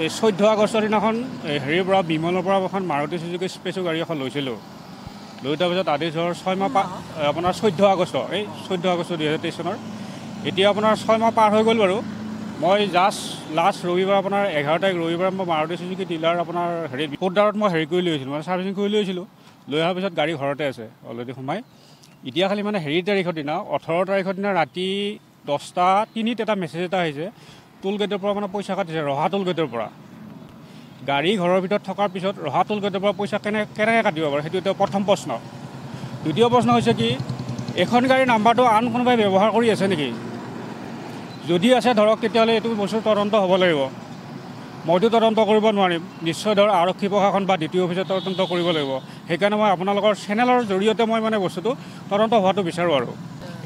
চৈধ্য আগষ্টৰ দিনাখন হেৰিৰ পৰা বিমলৰ পৰা এখন মাৰুতি চুজুকি স্পেচো গাড়ী এখন লৈছিলোঁ। লৈ তাৰ পিছত আদি ধৰ ছয় মাহ পা আপোনাৰ চৈধ্য আগষ্ট এই চৈধ্য আগষ্ট দুহেজাৰ তেইছ চনৰ এতিয়া আপোনাৰ ছয় মাহ পাৰ হৈ গ'ল বাৰু। মই জাষ্ট লাষ্ট ৰবিবাৰ আপোনাৰ এঘাৰ তাৰিখ ৰবিবাৰ মই মাৰুতি চুজুকি ডিলাৰ আপোনাৰ হেৰি কোটদাৰত মই হেৰি কৰি লৈ আহিছিলোঁ মানে ছাৰ্ভিচিং কৰি লৈ আহিছিলোঁ। লৈ অহাৰ পিছত গাড়ী ঘৰতে আছে অলৰেডি সোমাই। এতিয়া খালি মানে হেৰি তাৰিখৰ দিনা ওঠৰ তাৰিখৰ দিনা ৰাতি দহটা তিনিত এটা মেছেজ এটা আহিছে টোল গেটৰ পৰা মানে পইচা কাটিছে ৰহা টোল গেটৰ পৰা। গাড়ী ঘৰৰ ভিতৰত থকাৰ পিছত ৰহা টোল গেটৰ পৰা পইচা কেনে কেনেকৈ কাটিব পাৰে সেইটো এতিয়া প্ৰথম প্ৰশ্ন। দ্বিতীয় প্ৰশ্ন হৈছে কি এখন গাড়ীৰ নাম্বাৰটো আন কোনোবাই ব্যৱহাৰ কৰি আছে নেকি? যদি আছে ধৰক তেতিয়াহ'লে এইটো বস্তু তদন্ত হ'ব লাগিব। মইতো তদন্ত কৰিব নোৱাৰিম। নিশ্চয় ধৰ আৰক্ষী প্ৰশাসন বা দ্বিতীয় অফিচত তদন্ত কৰিব লাগিব। সেইকাৰণে মই আপোনালোকৰ চেনেলৰ জৰিয়তে মই মানে বস্তুটো তদন্ত হোৱাটো বিচাৰোঁ আৰু।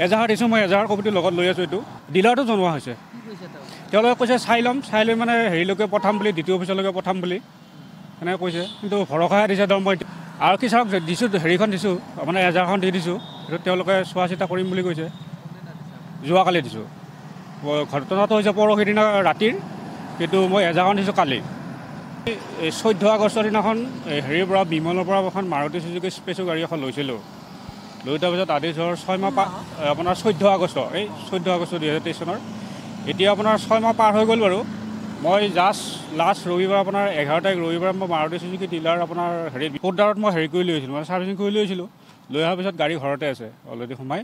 এজাহাৰ দিছোঁ মই এজাহাৰ কপিটো লগত লৈ আছোঁ এইটো। ডিলাৰটো জনোৱা হৈছে। তেওঁলোকে কৈছে চাই ল'ম চাই লৈ মানে হেৰিলৈকে পঠাম বুলি দ্বিতীয় অফিচলৈকে পঠাম বুলি। এনেকৈ কৈছে। কিন্তু ভৰসাহে দিছে ধৰ মই আৰক্ষী চাৰক দিছোঁ হেৰিখন দিছোঁ মানে এজাহাৰখন দি দিছোঁ সেইটো তেওঁলোকে চোৱা চিতা কৰিম বুলি কৈছে। যোৱাকালি দিছোঁ। ঘটনাটো হৈছে পৰহি দিনা ৰাতিৰ কিন্তু মই এজাহাৰখন দিছোঁ কালি। চৈধ্য আগষ্টৰ দিনাখন হেৰিৰ পৰা বিমলৰ পৰা এখন মাৰুতি চুজুকি স্পেচো গাড়ী এখন লৈছিলোঁ। লৈ তাৰ পিছত আদি ধৰ ছয় মাহ পা আপোনাৰ চৈধ্য আগষ্ট এই চৈধ্য আগষ্ট দুহেজাৰ তেইছ চনৰ। এতিয়া আপোনাৰ ছয় মাহ পাৰ হৈ গ'ল বাৰু। মই জাষ্ট লাষ্ট ৰবিবাৰ আপোনাৰ এঘাৰ তাৰিখ ৰবিবাৰ মই মাৰুতি চুজুকি ডিলাৰ আপোনাৰ হেৰি কোটদাৰত মই হেৰি কৰি লৈ আহিছিলোঁ মানে ছাৰ্ভিচিং কৰি লৈ আহিছিলোঁ। লৈ অহাৰ পিছত গাড়ী ঘৰতে আছে অলৰেডি সোমাই।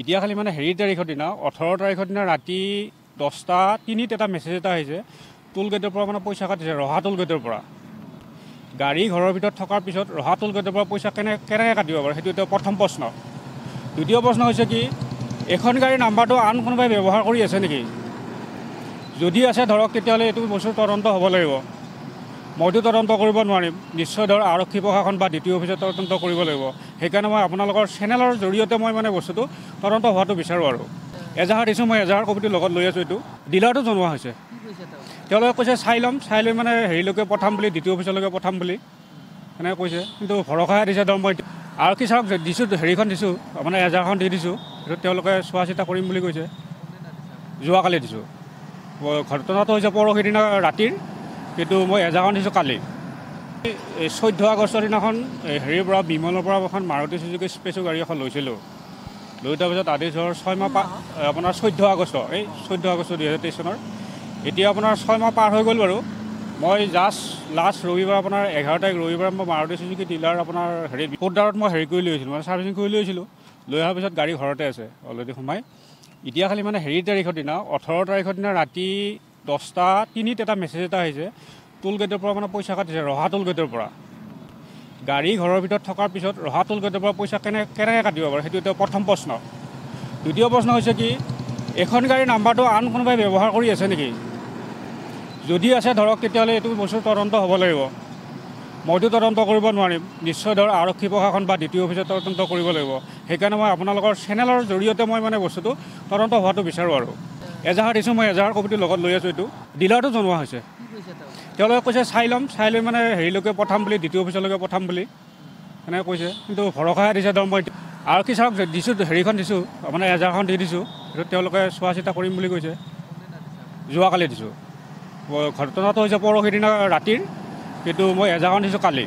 এতিয়া খালি মানে হেৰি তাৰিখৰ দিনা ওঠৰ তাৰিখৰ দিনা ৰাতি দহটা তিনিত এটা মেছেজ এটা আহিছে টোল গেটৰ পৰা মানে পইচা কাটিছে ৰহা টোল গেটৰ পৰা। গাড়ী ঘৰৰ ভিতৰত থকাৰ পিছত ৰহা টোল গেটৰ পৰা পইচা কেনে কেনেকৈ কাটিব পাৰে সেইটো এতিয়া প্ৰথম প্ৰশ্ন। দ্বিতীয় প্ৰশ্ন হৈছে কি এখন গাড়ীৰ নাম্বাৰটো আন কোনোবাই ব্যৱহাৰ কৰি আছে নেকি? যদি আছে ধৰক তেতিয়াহ'লে এইটো বস্তু তদন্ত হ'ব লাগিব। মইতো তদন্ত কৰিব নোৱাৰিম। নিশ্চয় ধৰ আৰক্ষী প্ৰশাসন বা দ্বিতীয় অফিচত তদন্ত কৰিব লাগিব। সেইকাৰণে মই আপোনালোকৰ চেনেলৰ জৰিয়তে মই মানে বস্তুটো তদন্ত হোৱাটো বিচাৰোঁ আৰু। এজাহাৰ দিছোঁ মই এজাহাৰ কপিটো লগত লৈ আছোঁ এইটো। ডিলাৰটো জনোৱা হৈছে। তেওঁলোকে কৈছে চাই ল'ম চাই লৈ মানে হেৰিলৈকে পঠাম বুলি দ্বিতীয় অফিচলৈকে পঠাম বুলি। এনেকৈ কৈছে। কিন্তু ভৰসাহে দিছে ধৰ মই আৰক্ষী চাৰক দিছোঁ হেৰিখন দিছোঁ মানে এজাহাৰখন দি দিছোঁ। সেইটো তেওঁলোকে চোৱা চিতা কৰিম বুলি কৈছে। যোৱাকালি দিছোঁ। ঘটনাটো হৈছে পৰহি দিনা ৰাতিৰ কিন্তু মই এজাহাৰখন দিছোঁ কালি। চৈধ্য আগষ্টৰ দিনাখন হেৰিৰ পৰা বিমলৰ পৰা এখন মাৰুতি চুজুকি স্পেচো গাড়ী এখন লৈছিলোঁ। লৈ তাৰ পিছত আদি ধৰ ছয় মাহ পা আপোনাৰ চৈধ্য আগষ্ট এই চৈধ্য আগষ্ট দুহেজাৰ তেইছ চনৰ। এতিয়া আপোনাৰ ছয় মাহ পাৰ হৈ গ'ল বাৰু। মই জাষ্ট লাষ্ট ৰবিবাৰ আপোনাৰ এঘাৰ তাৰিখ ৰবিবাৰ মই মাৰুতি চুজুকি ডিলাৰ আপোনাৰ হেৰি কোটদাৰত মই হেৰি কৰি লৈ আহিছিলোঁ মানে ছাৰ্ভিচিং কৰি লৈ আহিছিলোঁ। লৈ অহাৰ পিছত গাড়ী ঘৰতে আছে অলৰেডি সোমাই। এতিয়া খালি মানে হেৰি তাৰিখৰ দিনা ওঠৰ তাৰিখৰ দিনা ৰাতি দহটা তিনিত এটা মেছেজ এটা আহিছে টোল গেটৰ পৰা মানে পইচা কাটিছে ৰহা টোল গেটৰ পৰা। গাড়ী ঘৰৰ ভিতৰত থকাৰ পিছত ৰহা টোল গেটৰ পৰা পইচা কেনে কেনেকৈ কাটিব পাৰে সেইটো এতিয়া প্ৰথম প্ৰশ্ন। দ্বিতীয় প্ৰশ্ন হৈছে কি এখন গাড়ীৰ নাম্বাৰটো আন কোনোবাই ব্যৱহাৰ কৰি আছে নেকি? যদি আছে ধৰক তেতিয়াহ'লে এইটো বস্তু তদন্ত হ'ব লাগিব। মইতো তদন্ত কৰিব নোৱাৰিম। নিশ্চয় ধৰ আৰক্ষী প্ৰশাসন বা দ্বিতীয় অফিচত তদন্ত কৰিব লাগিব। সেইকাৰণে মই আপোনালোকৰ চেনেলৰ জৰিয়তে মই মানে বস্তুটো তদন্ত হোৱাটো বিচাৰোঁ আৰু। এজাহাৰ দিছোঁ মই এজাহাৰ কপিটো লগত লৈ আছোঁ এইটো। ডিলাৰটো জনোৱা হৈছে। তেওঁলোকে কৈছে চাই ল'ম চাই লৈ মানে হেৰিলৈকে পঠাম বুলি দ্বিতীয় অফিচলৈকে পঠাম বুলি। এনেকৈ কৈছে। কিন্তু ভৰসাহে দিছে ধৰ মই। আৰক্ষী চাৰক দিছোঁ হেৰিখন দিছোঁ মানে এজাহাৰখন দি দিছোঁ সেইটো তেওঁলোকে চোৱা চিতা কৰিম বুলি কৈছে। যোৱাকালি দিছোঁ। ঘটনাটো হৈছে পৰহি দিনা ৰাতিৰ। কিন্তু মই এজাহাৰখন দিছোঁ কালি।